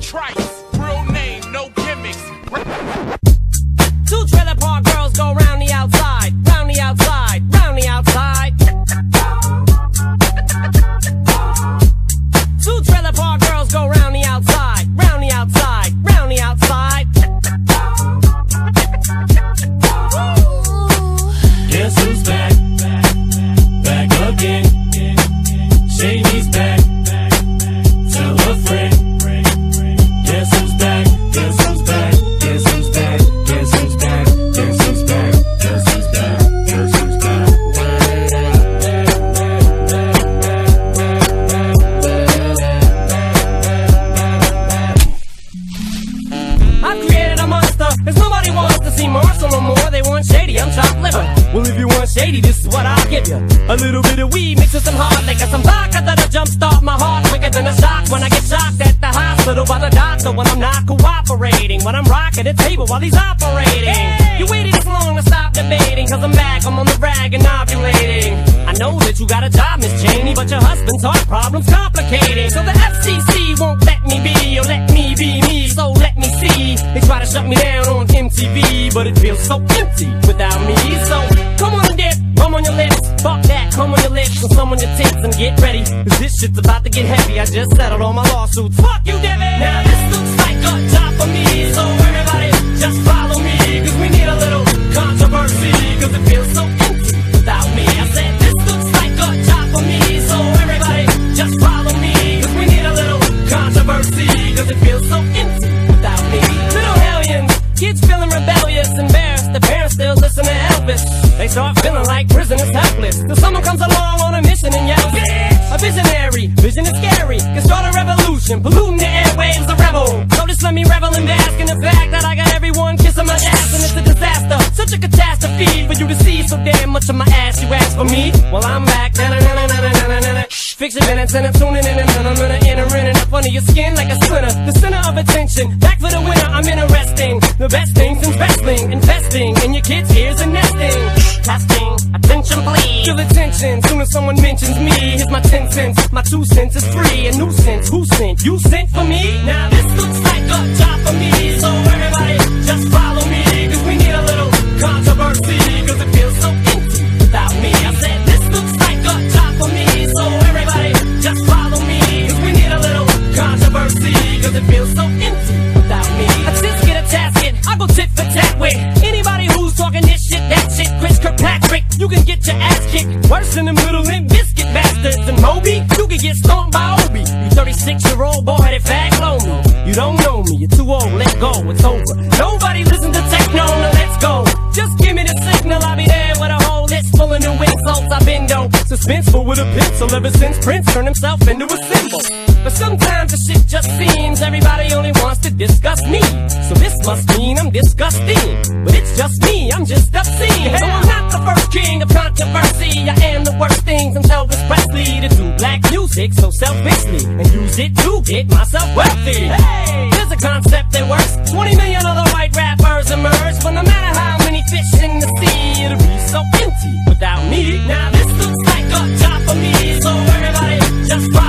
Trice, real name, no gimmicks. Shady, this is what I'll give you. A little bit of weed mixed with some hard liquor, some vodka that'll jumpstart my heart quicker than a shock when I get shocked at the hospital by the doctor when I'm not cooperating. When I'm rocking the table while he's operating. You waited this long to stop debating, cause I'm back, I'm on the rag and ovulating. I know that you got a job, Miss Cheney, but your husband's heart problem's complicating. So the FCC won't let me be, or let me be me, so let me see. They try to shut me down on MTV, but it feels so empty without and on your tits, and get ready. Cause this shit's about to get heavy. I just settled all my lawsuits. Fuck you, Debbie! Now this start feeling like prisoners helpless, till someone comes along on a mission and yells! A visionary, vision is scary, can start a revolution, polluting the airwaves, a rebel. So just let me revel and bask in the fact that I got everyone kissing my ass, and it's a disaster, such a catastrophe for you to see so damn much of my ass. You ask for me, well I'm back. Na-na-na-na-na-na-na-na. Shh, Fix your minutes and I'm tuning in and I'm gonna enter in and up under your skin like a splinter. The center of attention, back for the winner. I'm interesting. The best two cents is free. A nuisance, who sent? You sent for me? Now this looks like a job for me, so everybody just follow You get stomped by Obi. You 36 year old boy that fag me. You don't know me, you're too old, let go, it's over. Nobody listen to techno, now let's go. Just give me the signal, I'll be there with a whole list full of new insults. I've been dope, suspenseful with a pencil ever since Prince turned himself into a symbol. But sometimes the shit just seems everybody only wants to discuss me. So this must mean I'm disgusting. But it's just me, I'm just obscene. So I'm not the first king of controversy. I am the worst things I'm Elvis honestly to do black music so selfishly and use it to get myself wealthy. Hey, there's a concept that works. 20 million other white rappers emerge, but no matter how many fish in the sea, it'll be so empty without me. Now this looks like a job for me, so everybody just rock.